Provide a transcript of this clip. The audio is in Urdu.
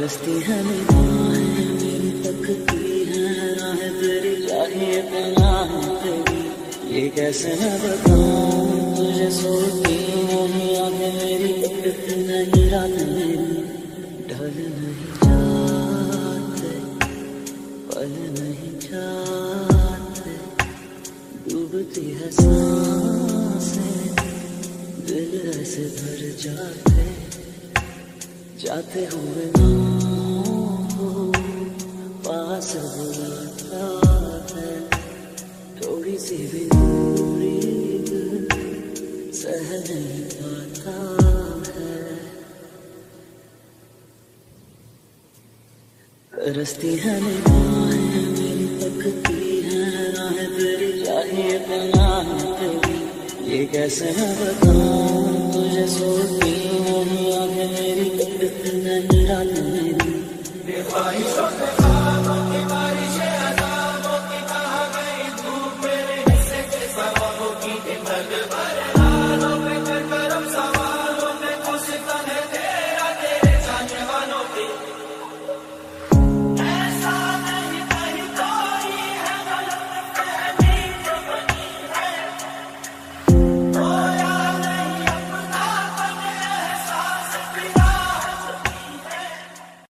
رستی ہے نگاہیں میری تکتی ہے راہ تیری چاہیے پناہ تیری یہ کیسے میں بتاؤں تجھے سوتی نہیں آگے میری تکت نہیں، رات میری ڈھل نہیں۔ جاتے پل نہیں جاتے ڈوبتی ہے سانسیں دل ایسے بھر جاتے جاتے ہوئے نام پاس بلاتا ہے، تھوڑی سی بھی رستی ہے پکتی ہے راہ تیری چاہیے پناہ تیری یہ کیسے ہے بتاؤں تجھے سوتی نہیں آگے میری پکت نہیں رات میری بے خواہشوں سے